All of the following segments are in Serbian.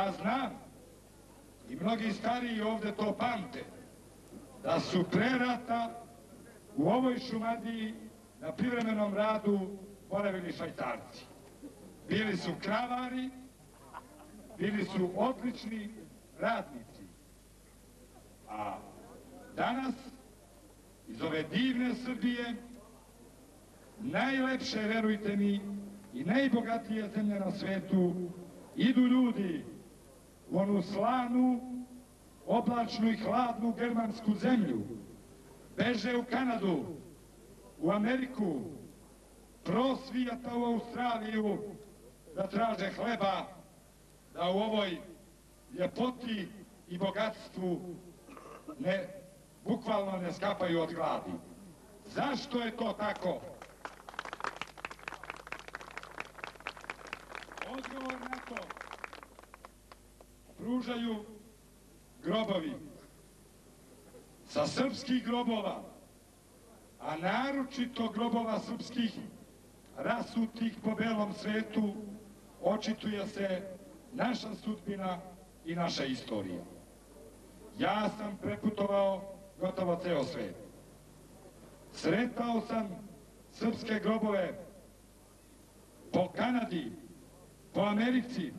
Ja znam, i mnogi stariji ovde to pamte, da su pre rata u ovoj Šumadiji na privremenom radu boravili šajtarci. Bili su kravari, bili su odlični radnici. A danas iz ove divne Srbije najlepše, verujte mi, i najbogatije zemlje na svetu idu ljudi onu slanu, oblačnu i hladnu germansku zemlju, beže u Kanadu, u Ameriku, prosvijata u Australiju da traže hleba, da u ovoj ljepoti i bogatstvu ne, bukvalno ne skapaju od gladi. Zašto je to tako? Odgovor na to pružaju grobovi. Sa srpskih grobova, a naročito grobova srpskih rasutih po belom svetu, očituje se naša sudbina i naša istorija. Ja sam preputovao gotovo ceo svet. Sretao sam srpske grobove po Kanadi, po Americi,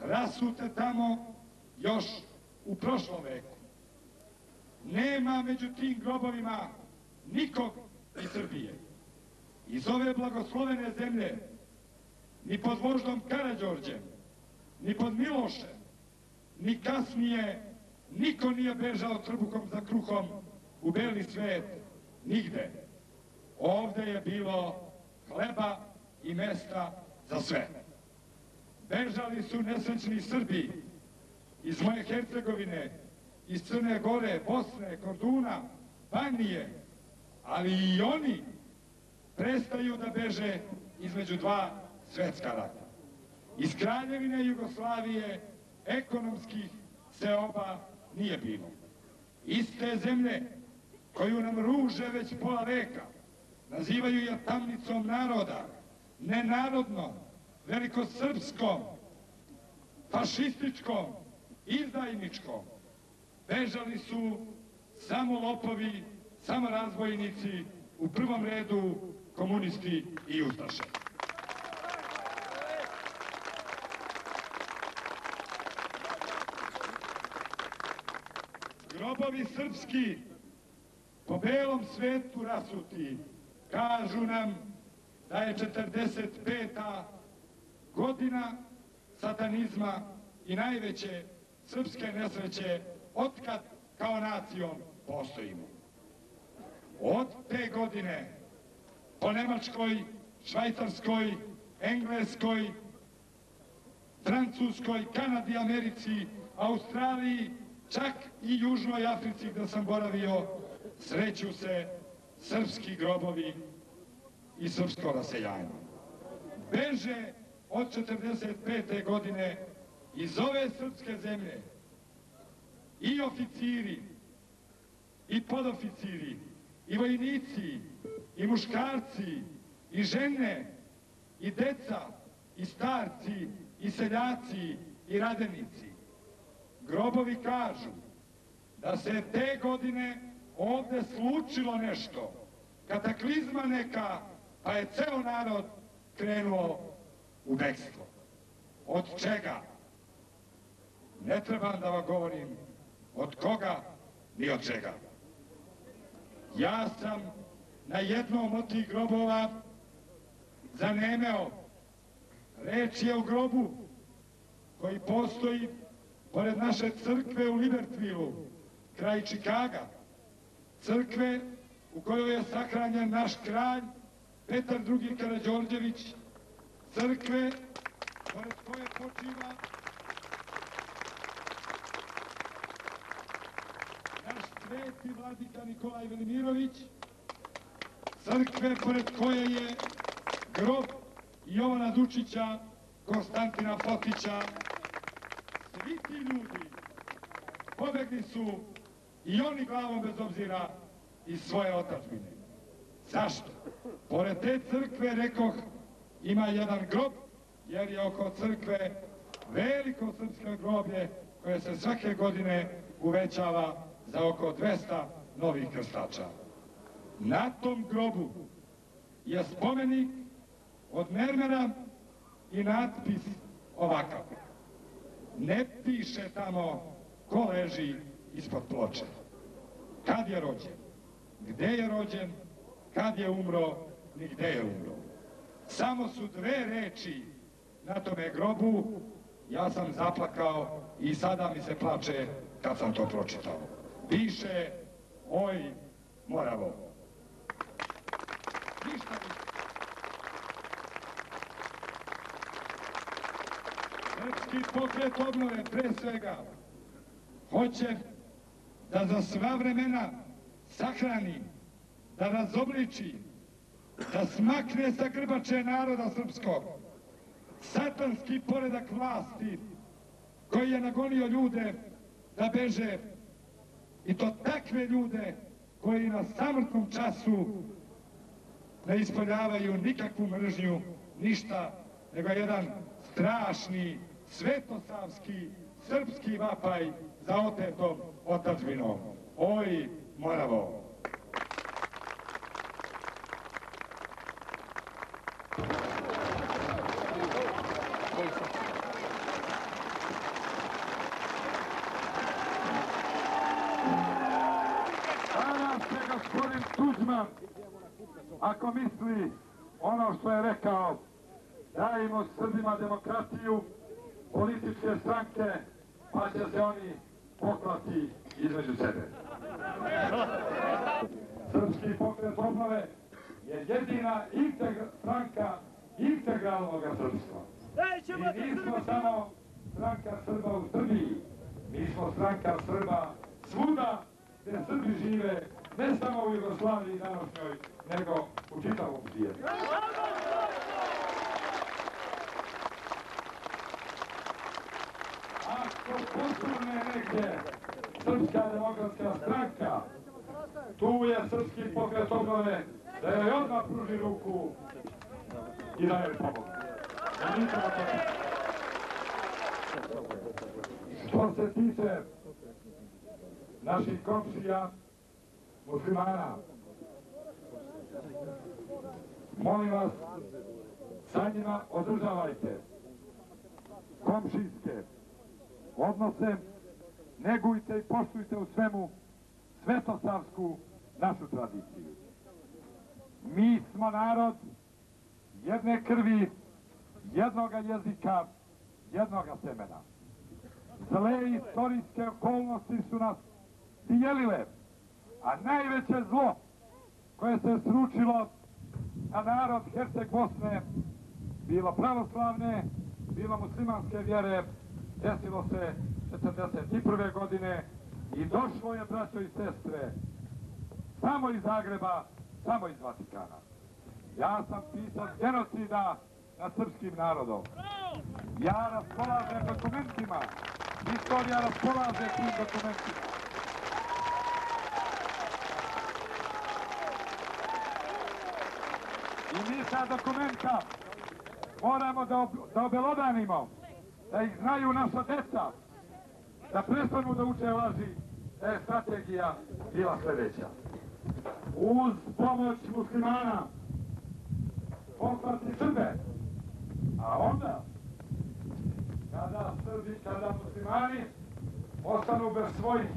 rasute tamo još u prošlom veku. Nema među tim grobovima nikog iz Srbije. Iz ove blagoslovene zemlje, ni pod voždom Karađorđem, ni pod Milošem, ni kasnije, niko nije bežao trbukom za kruhom u beli svet, nigde. Ovde je bilo hleba i mesta za sve. Bežali su nesrećni Srbi iz moje Hercegovine, iz Crne Gore, Bosne, Korduna, Banije, ali i oni prestaju da beže između dva svetska rata. Iz Kraljevine Jugoslavije ekonomskih se oba nije bilo. Iz te zemlje koju nam ruže već pola veka, nazivaju je tamnicom naroda, nenarodnom, velikosrpskom, fašističkom, izdajničkom. Bežali su samo lopovi, samo razbojnici, u prvom redu komunisti i ustaše. Grobovi srpski po belom svetu rasuti kažu nam da je 45. godina satanizma i najveće srpske nesreće otkad kao nacijom postojimo. Od te godine po Nemačkoj, Švajcarskoj, Engleskoj, Francuskoj, Kanadi, Americi, Australiji, čak i Južnoj Africi gde sam boravio, sreću se srpski grobovi i srpsko raseljanje. Beže od 45. godine iz ove srpske zemlje i oficiri, i podoficiri, i vojnici, i muškarci, i žene, i deca, i starci, i seljaci, i radenici. Grobovi kažu da se te godine ovde slučilo nešto, kataklizma neka, pa je ceo narod krenuo u bekstvo. Od čega? Ne trebam da vam govorim od koga ni od čega. Ja sam na jednom od tih grobova zanemeo. Reč je o grobu koji postoji pored naše crkve u Libertvilu, kraj Čikaga. Crkve u kojoj je sahranjen naš kralj Petar II. Karađorđević, crkve pored koje počiva naš sveti vladika Nikolaj Velimirović, crkve pored koje je grob Jovana Dučića, Konstantina Fotića, svi ti ljudi pobegli su i oni glavom bez obzira iz svoje otačbine. Zašto? Pored te crkve, rekoh, ima jedan grob, jer je oko crkve veliko srpsko groblje koje se svake godine uvećava za oko 200 novih krstača. Na tom grobu je spomenik od mermera i natpis ovakav. Ne piše tamo ko leži ispod ploče, kad je rođen, gde je rođen, kad je umro, ni gde je umro. Samo su dve reči na tome grobu, ja sam zaplakao i sada mi se plače kad sam to pročitao. Piše, oj, Moravo. Ništa više. Srpski pokret obnove, pre svega, hoće da za sva vremena sahrani, da razobliči, da smakne sa grbače naroda srpskog, satanski poredak vlasti koji je nagonio ljude da beže i to takve ljude koji na samrtnom času ne ispoljavaju nikakvu mržnju, ništa, nego jedan strašni, svetosavski, srpski vapaj za otetom otačbinom. Oj, Moravo! Ako misli ono što je rekao, dajmo Srbima demokratiju, političke stranke, pa će se oni poklati između sebe. Srpski pokret obnove je jedina integra, stranka integralnog srpstva. Mi nismo samo stranka Srba u Srbiji, mi smo stranka Srba svuda gde Srbi žive, ne samo u Jugoslaviji današnjoj, nego u čitavom svijetu. Ako posurne negdje Srpska demokratska stranka, tu je srpski pokret obnove, da joj odmah pruži ruku i da joj pomogne. Da. Što se tiče naših komšija muslimana, molim vas, sa njima održavajte komšijske odnose, negujte i poštujte u svemu svetosavsku našu tradiciju. Mi smo narod jedne krvi, jednoga jezika, jednoga semena. Zle istorijske okolnosti su nas dijelile, a najveće zlo koje se sručilo na narod Herceg Bosne, bilo pravoslavne, bilo muslimanske vjere, desilo se 41. godine i došlo je, braćo i sestre, samo iz Zagreba, samo iz Vatikana. Ja sam pisac genocida nad srpskim narodom. Ja raspolažem dokumentima. Istorija raspolaže tim dokumentima. I mi ta dokumenta moramo da, da obelodanimo, da ih znaju naša deca, da prestanu da uče laži, da je strategija bila sledeća. Uz pomoć muslimana poklati Srbe, a onda kada Srbi, kada muslimani ostanu bez svojih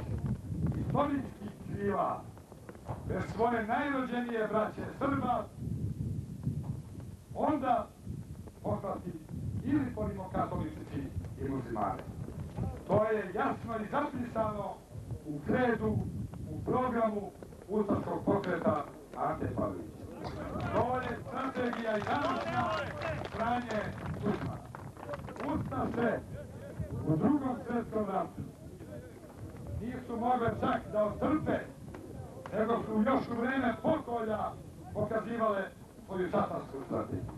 istorijskih kriva, bez svoje najrođenije braće Srba, onda poslati ili po rimokatolici i muslimane. To je jasno i zapisano u kredu, u programu Ustaškog pokreta Ante Pavlića. To je strategija i današnja stranje Tuđmana. Ustaše u drugom svjetskom ratu nisu mogle čak da otrpe, nego su još u vreme pokolja pokazivale svoju satansku strategiju.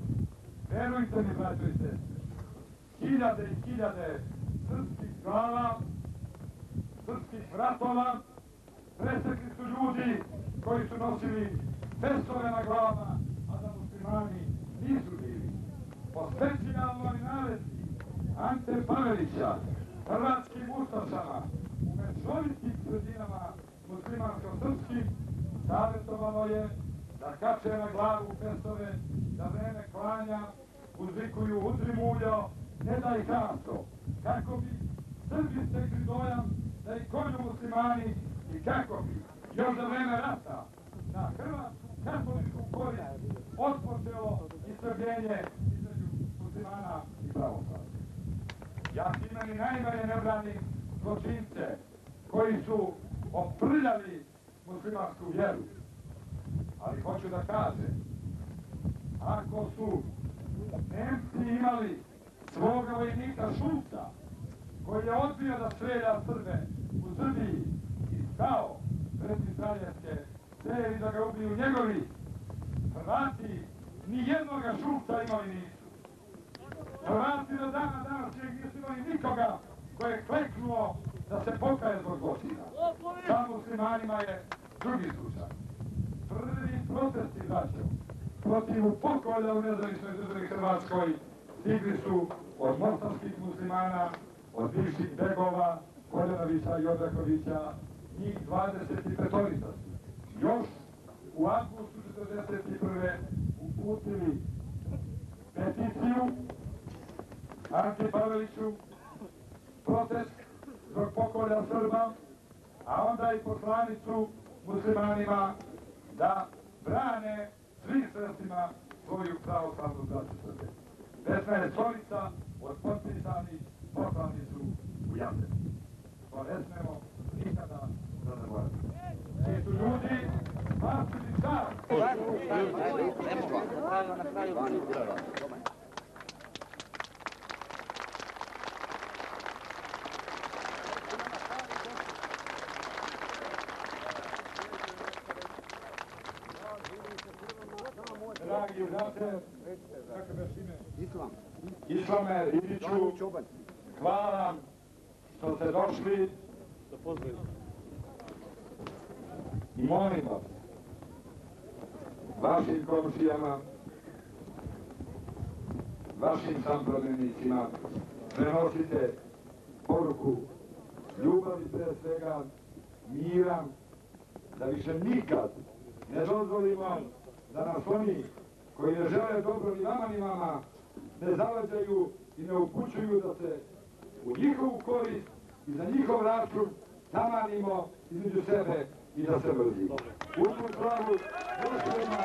Verujte mi, braćo i sestre, hiljade i hiljade srpskih glava, srpskih vratova, presekli su ljudi koji su nosili pesove na glavama, a da muslimani nisu bili. Po specijalnoj naredbi Ante Pavelića, hrvatskim ustašama, u mešovitim sredinama muslimansko-srpskim, savjetovalo je da kače na glavu festove, da vreme klanja, uzvikuju udri muljo, ne daj kasto, kako bi Srbi stekli dojam da i konju muslimani i kako bi još za vreme rata na hrvatsku katoličku korist otpočelo istrbljenje između muslimana i pravoslavlja. Ja time ni najmanje ne branim zločince koji su oprljali muslimansku vjeru. Ali hoću da kažem, ako su Nemci imali svoga vojnika Šulca, koji je odbio da strelja Srbe u Srbiji i stao pred izraelske cevi da ga ubiju njegovi, Hrvati ni jednoga Šulca imali nisu. Hrvati do dana današnjeg nisu imali nikoga koji je kleknuo da se pokaje zbog zločina. Sa muslimanima je drugi slučaj. Prvi protesti, braćo, protiv pokolja u nezavisnoj državi Hrvatskoj stigli su od mostarskih muslimana, od bivših begova, Koljanovića i Odrakovića, njih 25 su. Još u avgustu 1941. uputili peticiju Anti Paveliću, protest zbog pokolja Srba, a onda i poslanicu muslimanima da brane svim sredstvima svoju pravoslavnu braću Srbe. Vesna je stolica od potpisanih poslani su u Jasenu. To ne smemo nikada da zaboravimo. Ti su ljudi spasili car. Dragi brate, kako beš ime? Islam. Islame Iliću, hvala što ste došli i molim vas, vašim komšijama, vašim sampromenicima, prenosite poruku ljubavi pre svega, mira, da više nikad ne dozvolimo da nas oni koji ne žele dobro ni vama ni vama ne zavađaju i ne upućuju da se u njihovu korist i za njihov račun tamanimo između sebe i da se mrzimo. Slavu, Gospodina,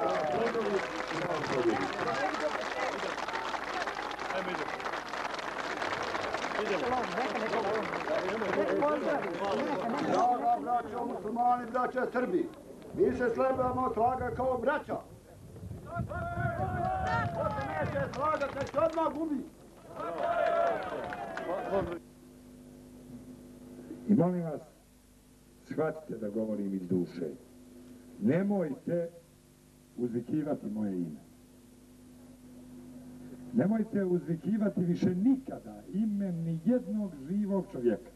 da vas zadovi i da vas pobjedi. Draga braćo muslimani, braće Srbi, mi se sledujemo slaga kao braća. Odmah gubi. I molim vas, shvatite da govorim iz duše. Nemojte uzvikivati moje ime. Nemojte uzvikivati više nikada ime ni jednog živog čovjeka.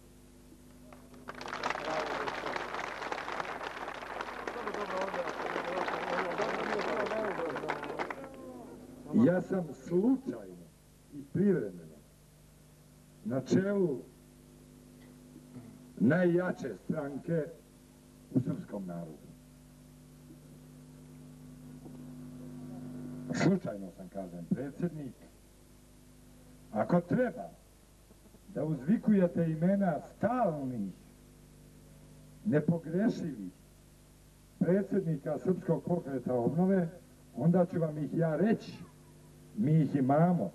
Ja sam slučajno i privremeno na čelu najjače stranke u srpskom narodu. Slučajno sam, kažem, predsjednik. Ako treba da uzvikujete imena stalnih, nepogrešivih predsjednika Srpskog pokreta obnove, onda ću vam ih ja reći. Mi ih imamo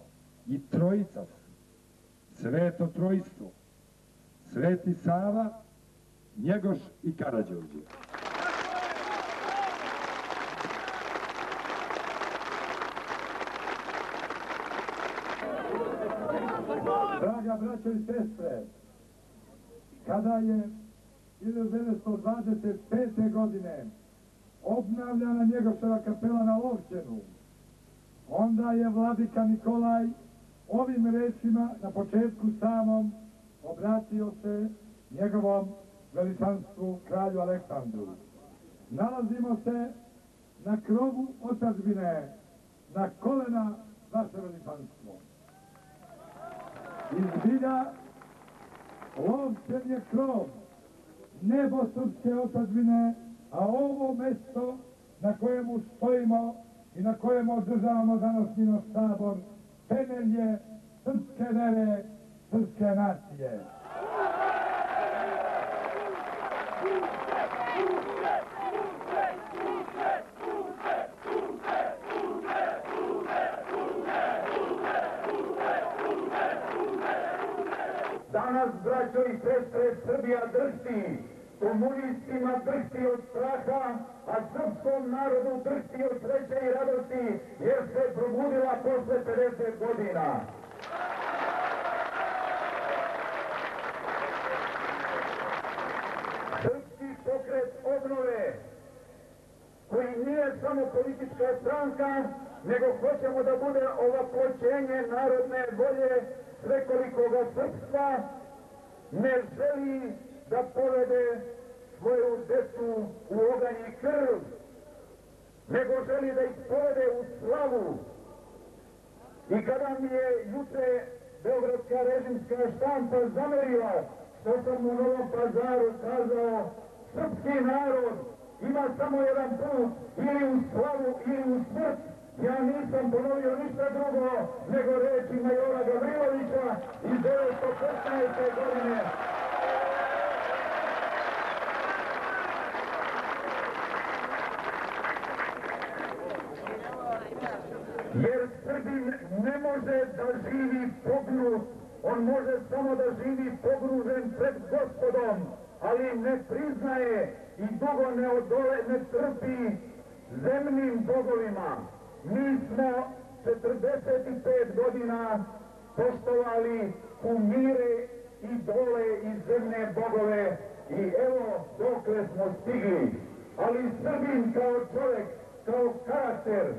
i trojica su. Sveto trojstvo. Sveti Sava, Njegoš i Karađorđe. Draga braćo i sestre, kada je 1925. godine obnavljana Njegoševa kapela na Lovćenu, onda je vladika Nikolaj ovim rečima na početku samom obratio se njegovom veličanstvu kralju Aleksandru. Nalazimo se na krovu otačbine, na kolena vaše veličanstvo. Iz bilja lovčen je krov, nebo srpske otadžbine, a ovo mesto na kojemu stojimo i na kojemu održavamo danas njino sabor, temelj je srpske vere, srpske nacije. Danas, braćo i sestre, Srbija drhti, komunistima drhti od straha, a srpskom narodu drhti od sreće i radosti, jer se probudila posle 50 godina. Srpski pokret obnove, koji nije samo politička stranka, nego hoćemo da bude ovaploćenje narodne volje svekolikoga srpstva, ne želi da povede svoju decu u oganj i krv, nego želi da ih povede u slavu. I kada mi je juče Beogradska režimska štampa zamerila što sam u Novom pazaru kazao srpski narod ima samo jedan put, ili u slavu ili u smrt, ja nisam ponovio ništa drugo nego reči majora Gavrilovića iz 1915. godine. Jer Srbin ne može da živi pognut, on može samo da živi pogružen pred gospodom, ali ne priznaje i dugo ne odole, ne trpi zemnim bogovima. Mi smo 45 godina poštovali kumire i dole i zemne bogove i evo dokle smo stigli. Ali Srbin kao čovjek, kao karakter,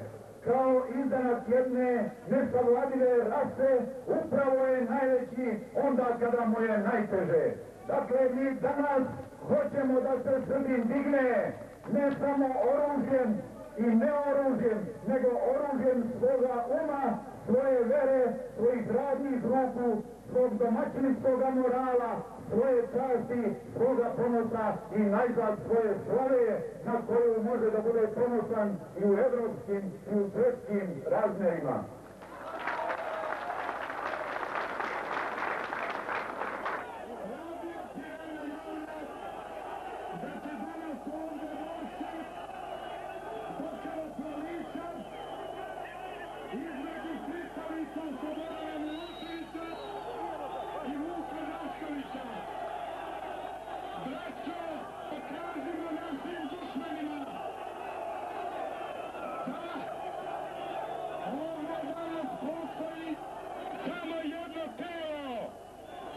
kao izdanak jedne nesavladive rase, upravo je najveći onda kada mu je najteže. Dakle, mi danas hoćemo da se Srbin digne ne samo oružjem i ne oružjem, nego oružjem svoga uma, svoje vere, svojih radnih ruku, svog domaćinskog morala, svoje časti, svoga ponosa i najzad svoje slave na koju može da bude ponosan i u evropskim i u svetskim razmerima.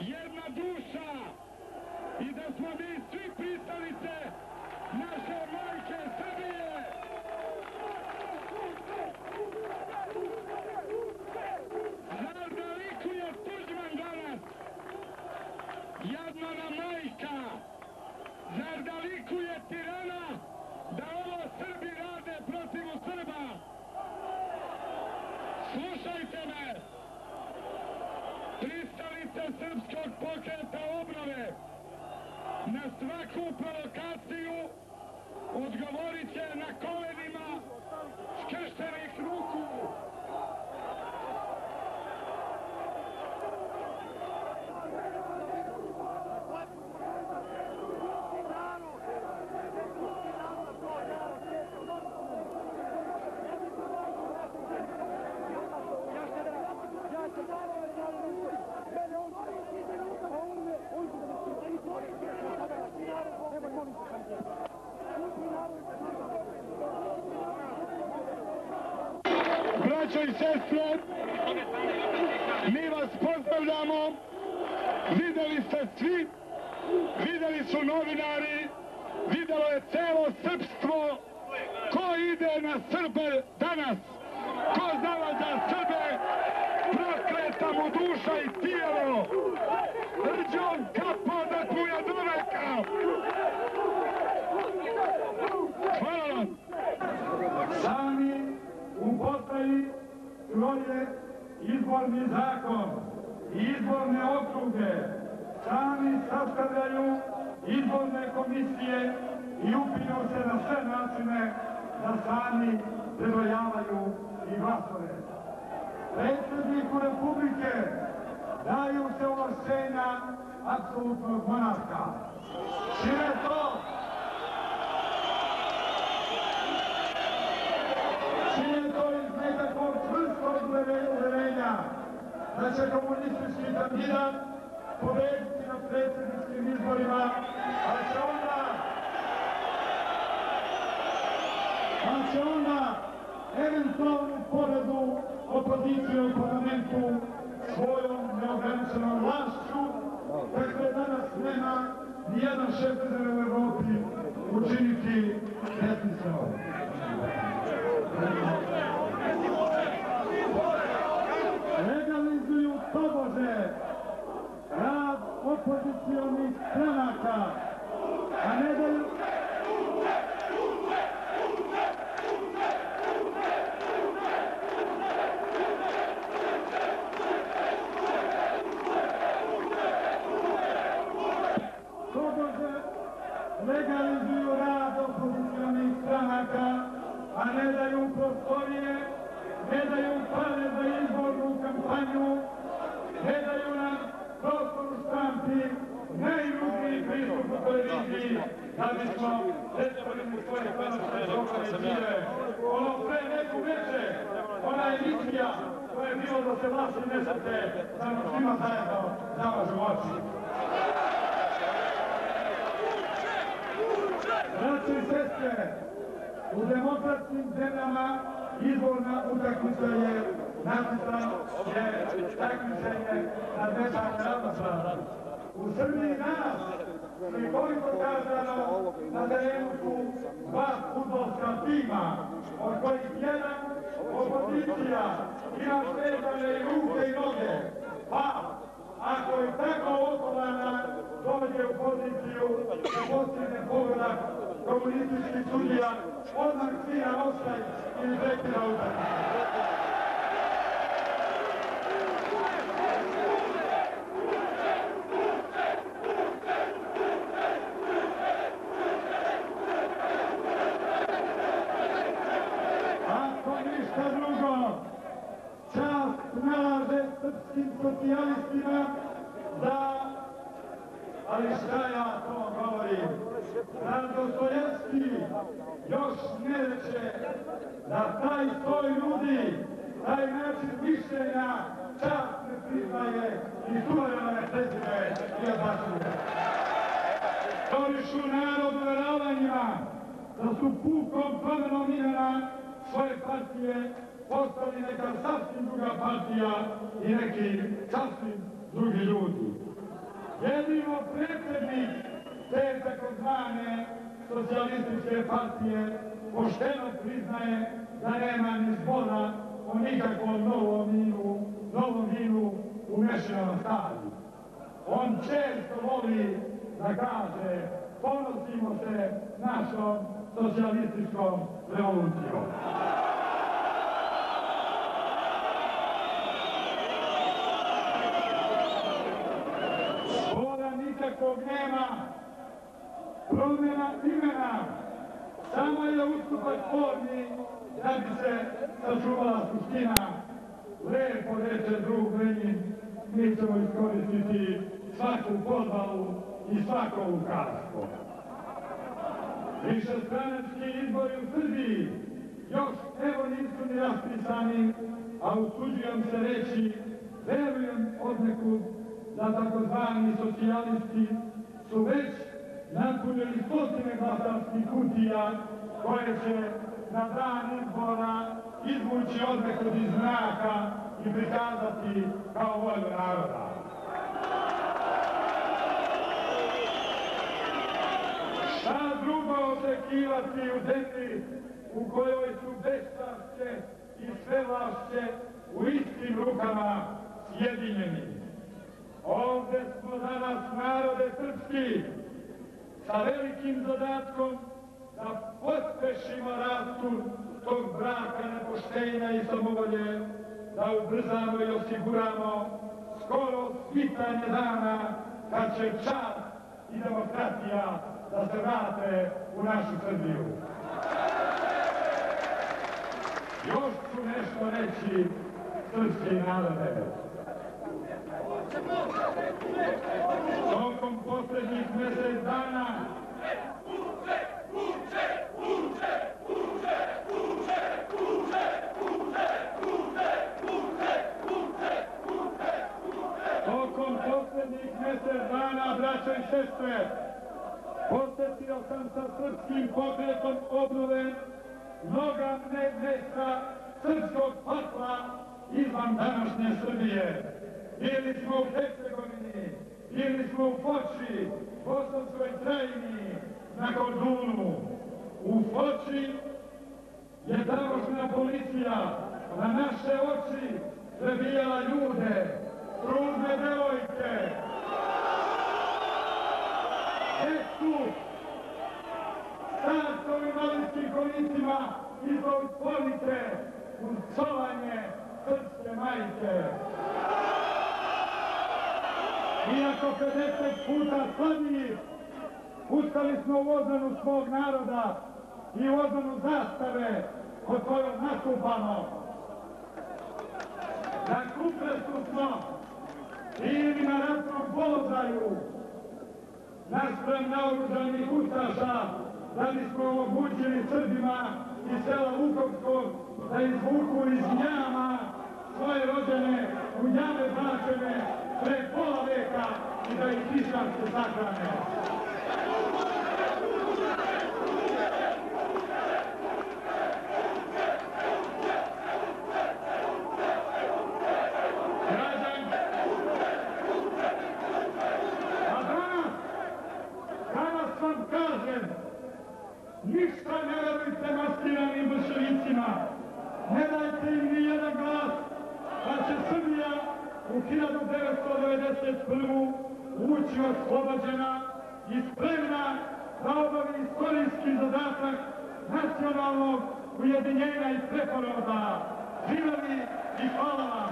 jedna duša i da smo mi svi pristalice naše majke Srbije. Zar da likuje Tuđman danas? Jadna nam majka! Zar da likuje tirana da ovo Srbi rade protiv Srba? Slušajte me! pristalice srpskog pokreta obnove na svaku provokaciju odgovorit će na kolenima skrštenih ruku. Braćo i sestre, mi vas pozdravljamo. Videli ste svi, videli su novinari, videlo je celo srpstvo. Ko ide na Srbe danas, ko zalaza Srbe, prokleta mu duša i tijelo, rđom kapo da kuja do veka. Izborni zakon i izborne okruge, sami sastavljaju izborne komisije i upinu se na sve načine da sami prebrojavaju i glasove. Predsjedniku Republike daju se ovlašćenja apsolutnog monarha. Čime to? Čime to iz nekakvog čvrstog uverenja da će komunistički kandidat pobediti na predsjedničkim izborima, a će onda pa će onda eventualnu poredu opozicije u parlamentu svojom neograničenom vlašću, kakve danas nema nijedan šef države u Evropi učiniti besmislenom. Legalizuju stranaka, a ne daju tobože legalizuju rad opozicijalnih stranaka, a ne daju prostorije, ne daju pare za izbornu kampanju, ne daju nam prostor u štampi, najružniji pristup u televiziji, da bismo predstavili svoje stranačke programe. Ono pre neku veče, ona emisija koja je bilo da se vlasi nesete, da nam svima zajedno zamažu oči. Braći i sestre, u demokratskim zemljama izborna utakmica je natjecano je takmičenje na dečak ravnopravno. U Srbiji danas slikovito kazano na terenu su dva futbolska tima, od kojih jedan opozicija ima svezane i ruke i noge, pa ako je tako okovana, dođe u poziciju da postigne pogodak komunističkih sudija, odmah svira ostaj ili prekida utakmicu. Ako ništa drugo, čast nalaže srpskim socijalistima da, ali šta ja to govorim, da Dostojevski još ne reče da taj stoj ljudi, taj način mišljenja čast ne priznaje i suvereno ne prezime i odbacuje. Storišu narod veravanjima da su pukom promenom imena svoje partije postali neka sasvim druga partija i neki sasvim drugi ljudi. Jedino predsjednik te takozvane socijalističke partije pošteno priznaje da nema ni zbora o nikakvom novom vinu, novom vinu u mešinom stadiu. On često voli da kaže ponosimo se našom socijalističkom revolucijom. Promjena imena, samo je ustupak formi da bi se sačuvala suština. Lepo reče drug Lenin, mi ćemo iskoristiti svaku podvalu i svako ukazko. Višestranački izbori u Srbiji još evo nisu ni raspisani, a usuđujem se reći, verujem odnekud da takozvani socijalisti su već napunili stotine glasačkih kutija koje će na dan izbora izvući odnekud iz znaka i prikazati kao volju naroda. Šta drugo očekivati u zemlji u kojoj su bešćašće i svevlašće u istim rukama sjedinjeni? Ovde smo danas narode srpski sa velikim zadatkom da pospešimo rastur tog braka nepoštenja i samovolje, da ubrzamo i osiguramo skoro svitanje dana kad će čas i demokratija da se vrate u našu Srbiju. Još ću nešto reći srpski narode. Braća i sestre, posetio sam sa srpskim pokretom obnove mnoga mesta srpskog pakla izvan današnje Srbije. Bili smo u Hercegovini, bili smo u Foči, Bosanskoj krajini, na Kordunu. U Foči je tamošnja policija na naše oči prebijala ljude, trudne devojke, decu, starce u invalidskim kolicima ispod police uz psovanje srpske majke. Iako 50 puta slabiji, ustali smo u odbranu svog naroda i u odbranu zastave kod kojoj nastupamo. Na kupresu smo ili na ratnom položaju, naspram naoružanih ustaša, da bismo omogućili Srbima iz sela Vukovskog da izvuku iz njama svoje rođene u jame bačene pre pola veka i da ih islamske sahrane. Građan, a danas, danas vam kažem, ništa ne verujte maskiranim bolševicima, ne dajte im ni jedan glas, pa će Srbija u 1991. ući oslobođena i spremna da obavi istorijski zadatak nacionalnog ujedinjenja i preporoda. Živeli i hvala vam!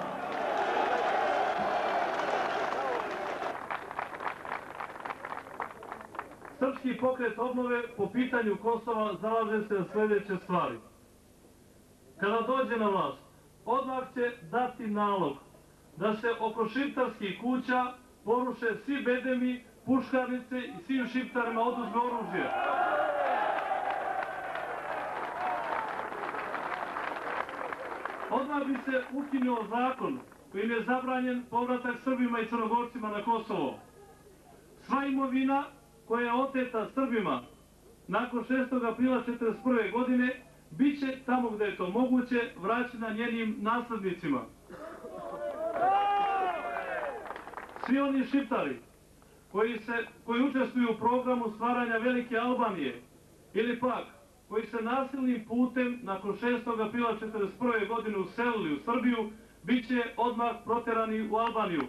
Srpski pokret obnove po pitanju Kosova zalaže se za sljedeće stvari. Kada dođe na vlast, odmah će dati nalog da se oko šiptarskih kuća poruše svi bedemi, puškarnice i svim šiptarima oduzme oružje. Odmah bi se ukinuo zakon kojim je zabranjen povratak Srbima i Crnogorcima na Kosovo. Sva imovina koja je oteta Srbima nakon 6. aprila 1941. godine bit će tamo gde je to moguće vraćena njenim naslednicima. Svi oni šiptari koji, se, koji učestvuju u programu stvaranja Velike Albanije ili pak koji se nasilnim putem nakon 6. aprila 1941. godine uselili u Srbiju, bit će odmah proterani u Albaniju.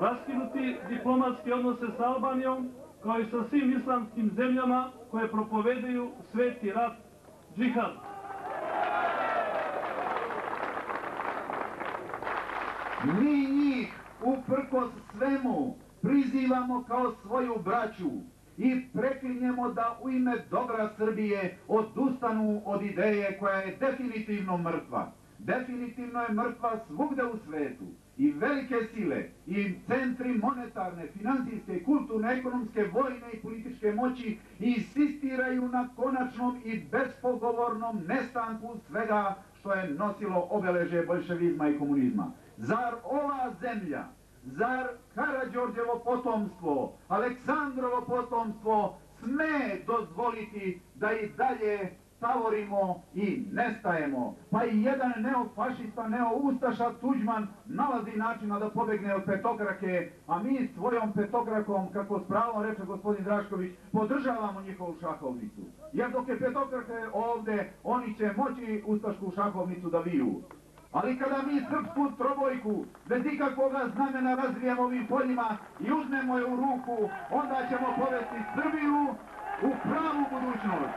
raskinuti diplomatske odnose sa Albanijom, kao i sa svim islamskim zemljama koje propovedaju sveti rat džihad. Mi njih, uprkos svemu, prizivamo kao svoju braću i preklinjemo da u ime dobra Srbije odustanu od ideje koja je definitivno mrtva. Definitivno je mrtva svugde u svetu i velike sile i centri monetarne, finansijske, kulturne, ekonomske, vojne i političke moći insistiraju na konačnom i bespogovornom nestanku svega što je nosilo obeleže bolševizma i komunizma. Zar ova zemlja, zar Karađorđevo potomstvo, Aleksandrovo potomstvo sme dozvoliti da i dalje tavorimo i nestajemo. Pa i jedan neofašista, neoustaša Tuđman nalazi načina da pobegne od petokrake, a mi svojom petokrakom, kako s pravom reče gospodin Drašković, podržavamo njihovu šahovnicu. Jer dok je petokrake ovde, oni će moći ustašku šahovnicu da viju. Ali kada mi srpsku trobojku bez ikakvoga znamena razvijemo ovim poljima i uzmemo je u ruku, onda ćemo povesti Srbiju u pravu budućnost.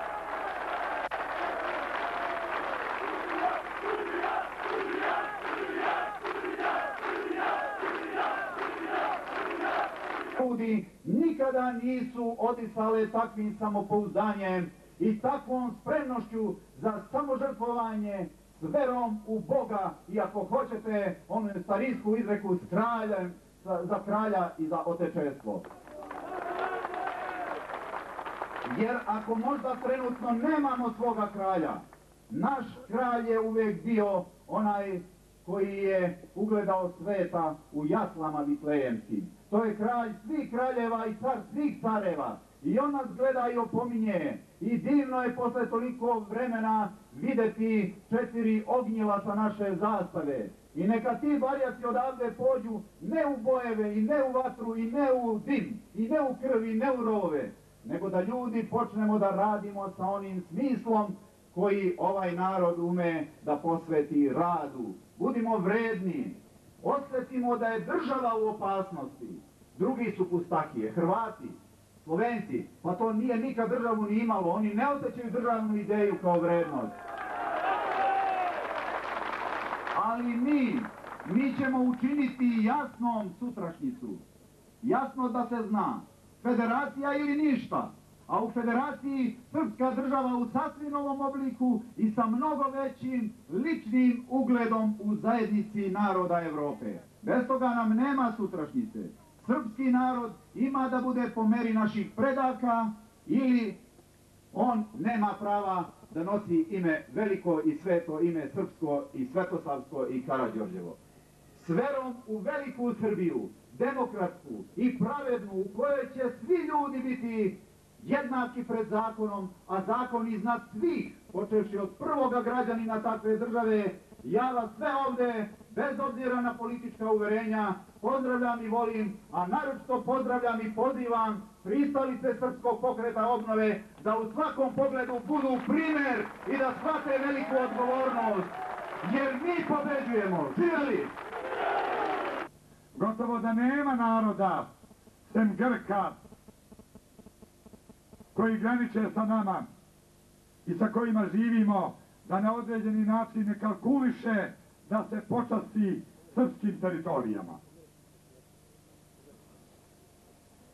Ljudi nikada nisu odisale takvim samopouzdanjem i takvom spremnošću za samožrtvovanje s verom izreku s kraljem, za, za kralja i za otečestvo. Jer ako možda trenutno nemamo svoga kralja, naš kralj je uvijek bio onaj koji je ugledao sveta u jaslama vitlejemskim. To je kralj svih kraljeva i car svih careva. I on nas gleda i opominje. I divno je posle toliko vremena videti četiri ognjila sa naše zastave. I neka ti varjaci odavde pođu ne u bojeve i ne u vatru i ne u dim i ne u krvi i ne u rove, nego da ljudi počnemo da radimo sa onim smislom koji ovaj narod ume da posveti radu. Budimo vredni, osjetimo da je država u opasnosti. Drugi su pustahije, Hrvati, Slovenci, pa to nije nikad državu ni imalo, oni ne osjećaju državnu ideju kao vrednost. Ali mi, mi ćemo učiniti jasnom sutrašnjicu. Jasno da se zna, federacija ili ništa. A u federaciji srpska država u sasvim novom obliku i sa mnogo većim ličnim ugledom u zajednici naroda Evrope. Bez toga nam nema sutrašnjice. Srpski narod ima da bude po meri naših predaka ili on nema prava da nosi ime veliko i sveto ime srpsko i svetosavsko i Karađorđevo. S verom u veliku Srbiju, demokratsku i pravednu u kojoj će svi ljudi biti jednaki pred zakonom, a zakon iznad svih, počevši od prvoga građanina takve države, ja vas sve ovde, bez obzira na politička uverenja, pozdravljam i volim, a naročito pozdravljam i pozivam pristalice Srpskog pokreta obnove da u svakom pogledu budu primer i da shvate veliku odgovornost. Jer mi pobeđujemo. Živjeli! Gotovo da nema naroda, sem Grka, koji graniče sa nama i sa kojima živimo, da na određeni način ne kalkuliše da se počasti srpskim teritorijama.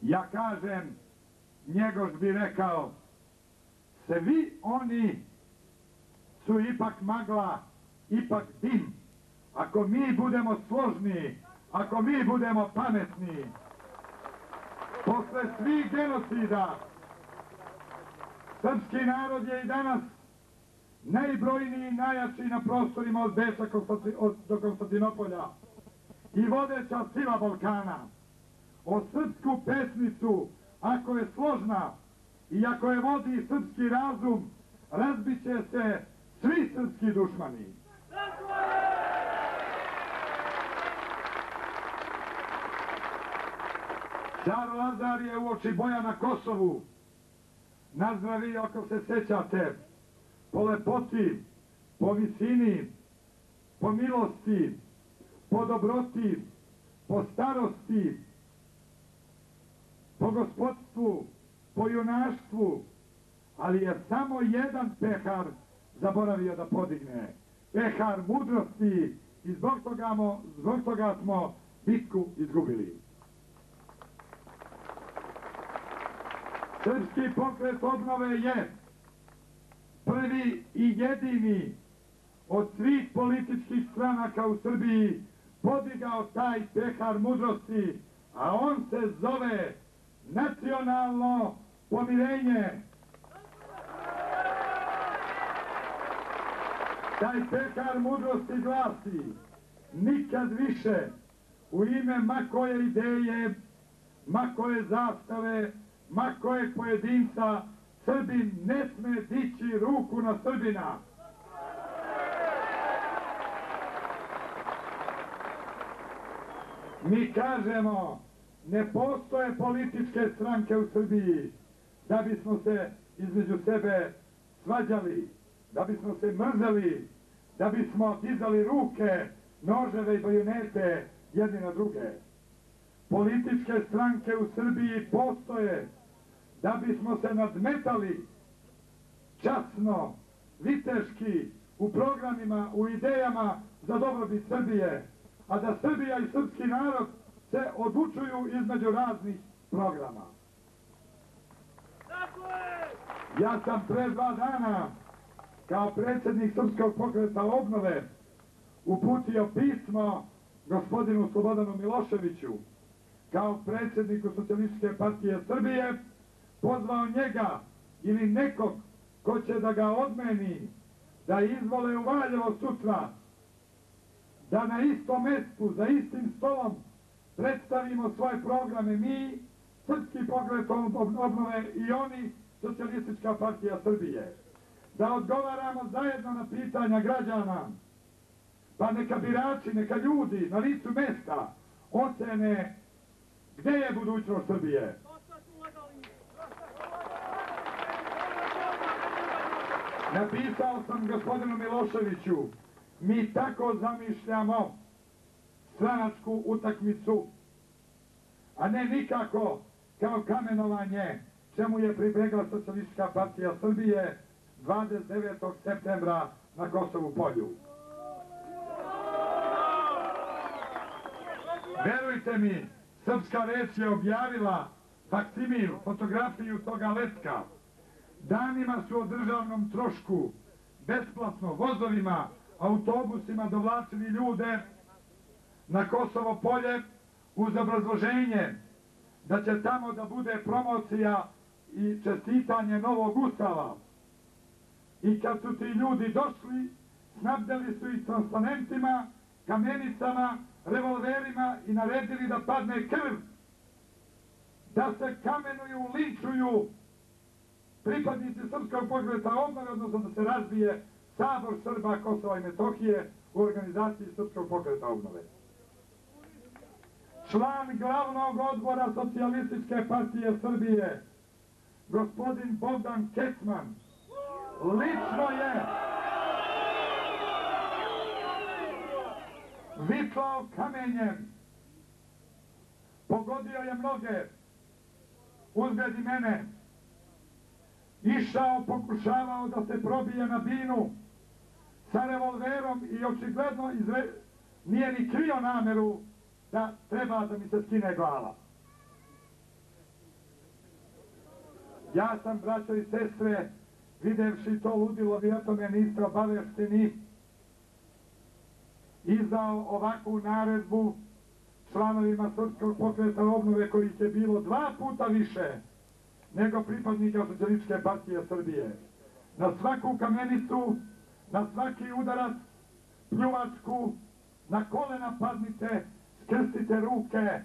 Ja kažem, Njegoš bi rekao, svi oni su ipak magla, ipak dim. Ako mi budemo složni, ako mi budemo pametni, posle svih genocida, srpski narod je i danas najbrojniji i najjači na prostorima od Beča do Konstantinopolja i vodeća sila Balkana. O srpsku pesnicu, ako je složna i ako je vodi srpski razum, razbiće se svi srpski dušmani. Car Lazar je u oči boja na Kosovu nazdravio, ako se sećate, po lepoti, po visini, po milosti, po dobroti, po starosti, po gospodstvu, po junaštvu, ali je samo jedan pehar zaboravio da podigne. Pehar mudrosti i zbog toga, mo, zbog toga smo bitku izgubili. Srpski pokret obnove je prvi i jedini od svih političkih stranaka u Srbiji podigao taj pehar mudrosti, a on se zove nacionalno pomirenje. Taj pekar mudrosti glasi nikad više u ime ma koje ideje, ma koje zastave, ma kojeg pojedinca Srbin ne sme dići ruku na Srbina. Mi kažemo, ne postoje političke stranke u Srbiji da bismo se između sebe svađali, da bismo se mrzeli, da bismo dizali ruke, noževe i bajunete jedni na druge. Političke stranke u Srbiji postoje da bismo se nadmetali časno, viteški, u programima, u idejama za dobrobit Srbije, a da Srbija i srpski narod se odlučuju između raznih programa. Ja sam pre dva dana kao predsjednik Srpskog pokreta obnove uputio pismo gospodinu Slobodanu Miloševiću kao predsjedniku Socijalističke partije Srbije pozvao njega ili nekog ko će da ga odmeni da izvole u Valjevo sutra da na istom mestu, za istim stolom predstavimo svoje programe mi, Srpski pokret obnove i oni, Socijalistička partija Srbije. Da odgovaramo zajedno na pitanja građana, pa neka birači, neka ljudi na licu mesta ocene gde je budućnost Srbije. Napisao sam gospodinu Miloševiću, mi tako zamišljamo stranačku utakmicu, a ne nikako kao kamenovanje čemu je pribegla Socijalistička partija Srbije 29. septembra na Kosovu polju. Verujte mi, Srpska reč je objavila faksimil, fotografiju toga letka. Danima su o državnom trošku, besplatno, vozovima, autobusima dovlačili ljude na Kosovo polje uz obrazloženje da će tamo da bude promocija i čestitanje novog ustava. I kad su ti ljudi došli, snabdeli su ih transparentima, kamenicama, revolverima i naredili da padne krv. Da se kamenuju, linčuju pripadnici Srpskog pokreta obnove, odnosno da se razbije Sabor Srba Kosova i Metohije u organizaciji Srpskog pokreta obnove. Član glavnog odbora Socijalističke partije Srbije, gospodin Bogdan Kecman, lično je vitlao kamenjem, pogodio je mnoge, uzgledi mene, išao, pokušavao da se probije na binu sa revolverom i očigledno nije ni krio nameru da treba da mi se skine glava. Ja sam, braćo i sestre, videvši to ludilo, vi o tome niste obavešteni, izdao ovakvu naredbu članovima Srpskog pokreta obnove kojih je bilo dva puta više nego pripadnika Socijalističke partije Srbije. Na svaku kamenicu, na svaki udarac, pljuvačku, na kolena padnite, skrstite ruke,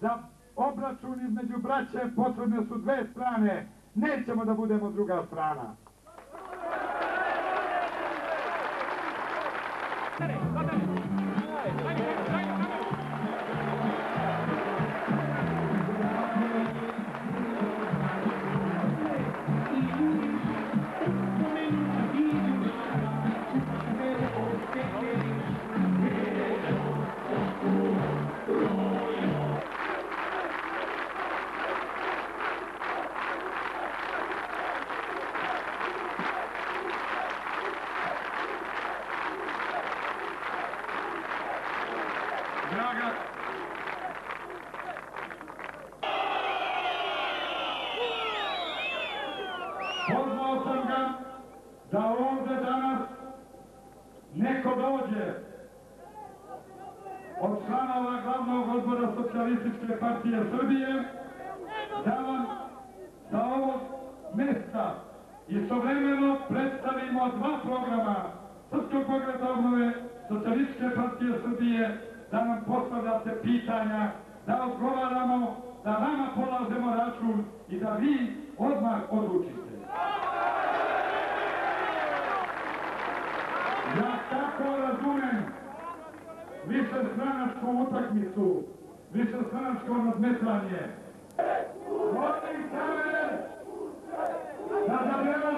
za obračun između braće potrebne su dve strane, nećemo da budemo druga strana. Članova glavnog odbora Socijalističke partije Srbije da vam sa ovog mesta istovremeno predstavimo dva programa Srpskog pokreta obnove Socijalističke partije Srbije da nam postavljate pitanja, da odgovaramo, da vama polažemo račun i da vi odmah odlučite. Ja tako razumem više stranačku utakmicu, više stranačko nadmetanje. Molim kamere da zabere